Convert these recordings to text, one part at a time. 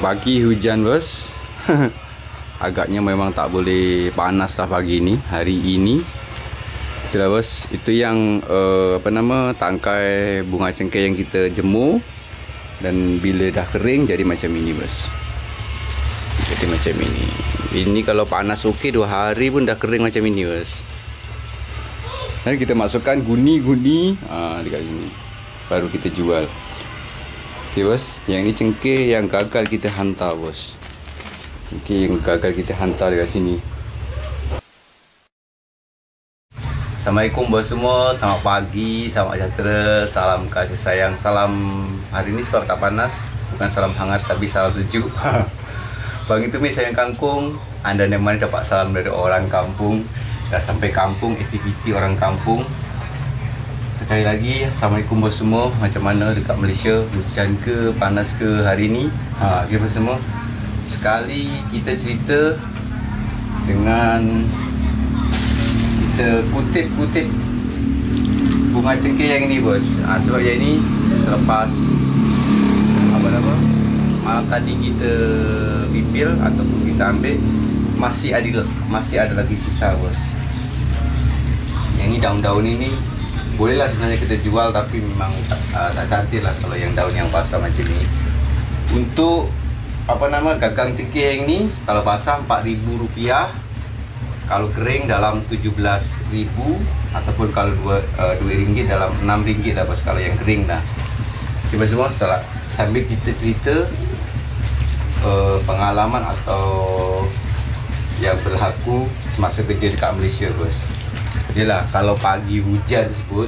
pagi hujan bos? Agaknya memang tak boleh panas lah pagi ni hari ini. Itulah bos itu yang uh, apa nama tangkai bunga cengkeh yang kita jemur. Dan bila dah kering jadi macam ini bos. Jadi macam ini. Ini kalau panas okey dua hari pun dah kering macam ini bos. Dan kita masukkan guni-guni uh, dekat sini. Baru kita jual Okey bos, yang ni cengkeh yang gagal kita hantar bos. Cengkeh yang gagal kita hantar dekat sini. Assalamualaikum bos semua, selamat pagi, selamat sejahtera, salam kasih sayang, salam hari ni sebab tak panas, bukan salam hangat tapi salam sejuk. Pagi tu mi sayang kangkung, anda yang mana dapat salam dari orang kampung, dah sampai kampung, aktiviti orang kampung, Sekali lagi Assalamualaikum bos semua. Macam mana dekat Malaysia? Hujan ke panas ke hari ni? Ha, Okay bos semua. Sekali kita cerita Dengan Kita kutip-kutip Bunga cengkeh yang ni bos. Ha, Sebab yang ni Selepas Apa nama Malam tadi kita Bipil Ataupun kita ambil Masih ada Masih ada lagi sisa bos. Yang ni daun-daun ini bolehlah sebenarnya kita jual tapi memang uh, tak cantik lah kalau yang daun yang basah macam ni. Untuk apa nama gagang cengkeh ni kalau basah RM4,000 kalau kering dalam RM17,000 ataupun kalau RM2 uh, dalam RM6 lah bos kalau yang kering dah. Kita semua salah sambil kita cerita uh, pengalaman atau yang berlaku semasa kerja dekat Malaysia bos Yelah kalau pagi hujan tersebut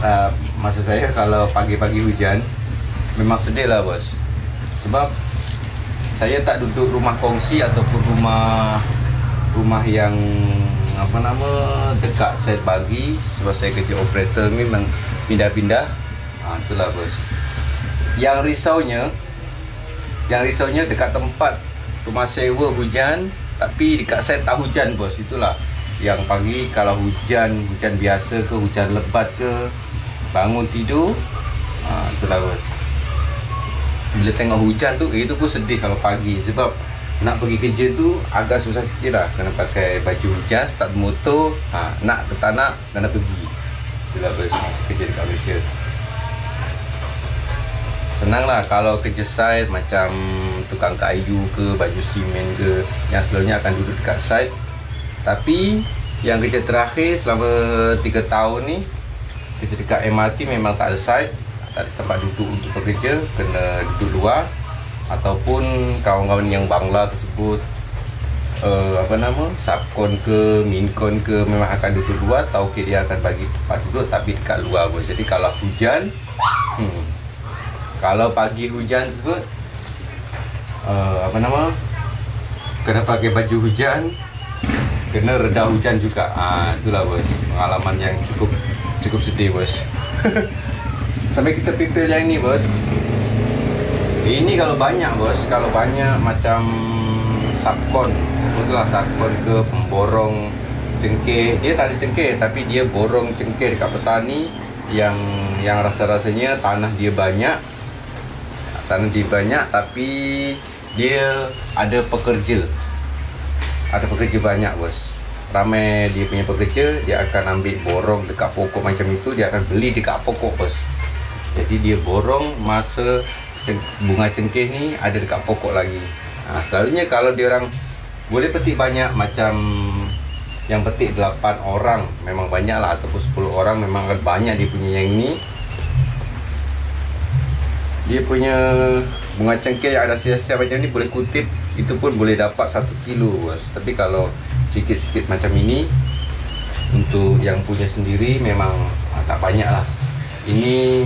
uh, Masa saya kalau pagi-pagi hujan Memang sedih lah bos. Sebab Saya tak duduk rumah kongsi Ataupun rumah Rumah yang Apa nama Dekat set pagi Sebab saya kerja operator Memang pindah-pindah. Ha, Itulah bos. Yang risaunya Yang risaunya dekat tempat Rumah sewa hujan Tapi dekat set tak hujan bos. Itulah yang pagi kalau hujan hujan biasa ke hujan lebat ke bangun tidur ha, bos bila tengok hujan tu itu pun sedih kalau pagi. Sebab nak pergi kerja tu agak susah sikit lah. Kena pakai baju hujan start motor ha, nak ke tak nak kena pergi. Bos masa kerja dekat Malaysia. Senang lah kalau kerja site macam tukang kayu ke baju simen ke yang selalunya akan duduk dekat site tapi yang kerja terakhir selama 3 tahun ni kerja dekat MRT memang tak ada site, tak ada tempat duduk untuk bekerja, kena duduk luar. Ataupun kawan-kawan yang bangla tersebut uh, apa nama subkon ke minkon ke memang akan duduk luar. Tahu ke dia akan bagi tempat duduk tapi dekat luar pun. Jadi kalau hujan hmm, kalau pagi hujan tersebut uh, apa nama kena pakai baju hujan kena reda hujan juga. Ah itulah bos, pengalaman yang cukup cukup sedih bos. Sampai kita prepare yang ni bos. Ini kalau banyak bos, kalau banyak macam subkon, sebutlah subkon ke pemborong cengkeh. Dia tak ada cengkeh tapi dia borong cengkeh dekat petani yang yang rasa-rasanya tanah dia banyak. Tanah dia banyak tapi dia ada pekerja ada pekerja banyak bos. Ramai dia punya pekerja dia akan ambil borong dekat pokok macam itu dia akan beli dekat pokok bos. Jadi dia borong masa bunga cengkeh ni ada dekat pokok lagi. Ha, selalunya kalau dia orang boleh petik banyak macam yang petik 8 orang memang banyak lah ataupun 10 orang memang banyak dia punya yang ni dia punya bunga cengkeh yang ada sia-sia macam ni boleh kutip itu pun boleh dapat 1 kilo bos. Tapi kalau sikit-sikit macam ini untuk yang punya sendiri memang uh, tak banyak lah. Ini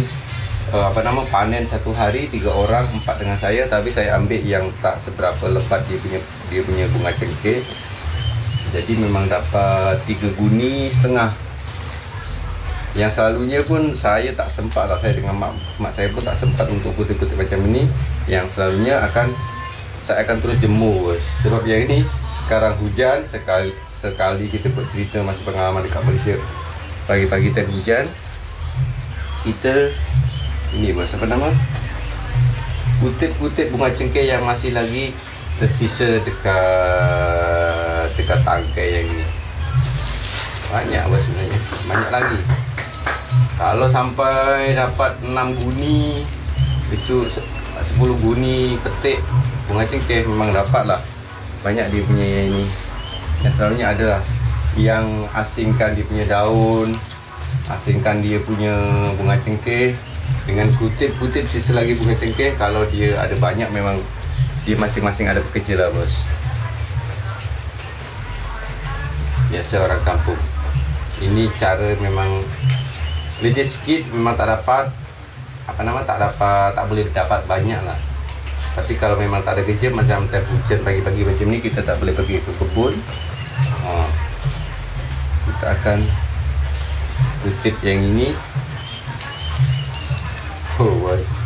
uh, apa nama panen satu hari tiga orang empat dengan saya tapi saya ambil yang tak seberapa lebat dia punya dia punya bunga cengkeh. Jadi memang dapat tiga guni setengah yang selalunya pun saya tak sempat lah. Saya dengan mak, mak saya pun tak sempat untuk kutip-kutip macam ini. Yang selalunya akan saya akan terus jemur. Sebab yang ini sekarang hujan sekali sekali kita buat cerita masa pengalaman dekat Malaysia. Pagi-pagi tadi hujan kita ini bos apa nama? Kutip-kutip bunga cengkeh yang masih lagi tersisa dekat dekat tangkai yang ini. Banyak apa sebenarnya? Banyak lagi kalau sampai dapat 6 guni itu 10 guni petik bunga cengkeh memang dapat lah. Banyak dia punya ini. Yang selalunya ada lah. Yang asingkan dia punya daun asingkan dia punya bunga cengkeh. Dengan kutip-kutip sisa lagi bunga cengkeh kalau dia ada banyak memang dia masing-masing ada pekerja lah bos. Biasa orang kampung. Ini cara memang leceh sikit memang tak dapat apa nama tak dapat tak boleh dapat banyak lah tapi kalau memang tak ada kerja macam time hujan pagi-pagi macam ni kita tak boleh pergi ke kebun ha. kita akan kutip yang ini Oh, why?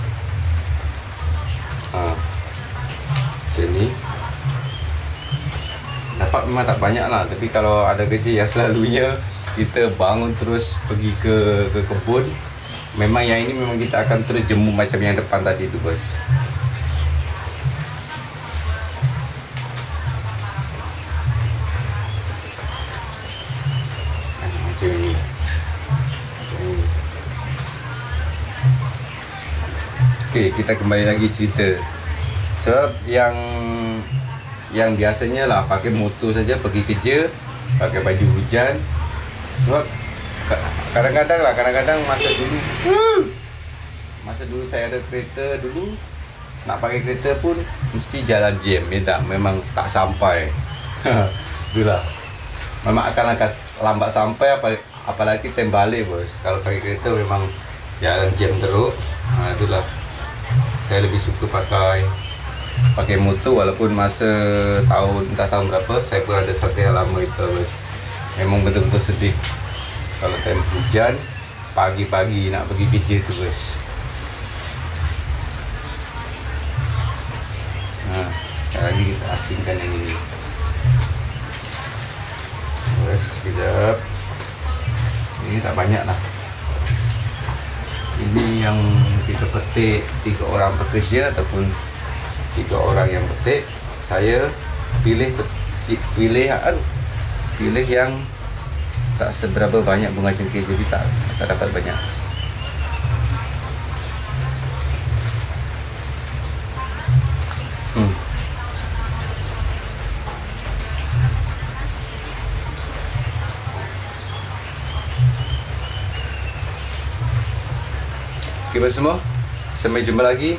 Dapat memang tak banyak lah. Tapi kalau ada kerja yang selalunya kita bangun terus pergi ke ke kebun. Memang yang ini memang kita akan terus jemu macam yang depan tadi tu bos. Okey, kita kembali lagi cerita. Sebab yang yang biasanya lah pakai motor saja pergi kerja, pakai baju hujan. Sebab kadang-kadang lah, kadang-kadang masa dulu masa dulu saya ada kereta dulu nak pakai kereta pun mesti jalan jam ya tak memang tak sampai. Itulah. Memang akan lambat sampai apa apalagi tem balik bos. Kalau pakai kereta memang jalan jam teruk. Ha, itulah. Saya lebih suka pakai pakai motor walaupun masa tahun entah tahun berapa saya pun ada yang lama itu memang betul-betul sedih. Kalau time hujan pagi-pagi nak pergi kerja tu bos ha, lagi kita asingkan yang ini. Bos sekejap. Ini tak banyak lah. Ini yang kita petik tiga orang pekerja ataupun tiga orang yang petik saya pilih pilih aduh, pilih yang tak seberapa banyak bunga cengkeh jadi tak tak dapat banyak hmm. Okay, semua. Sampai jumpa lagi.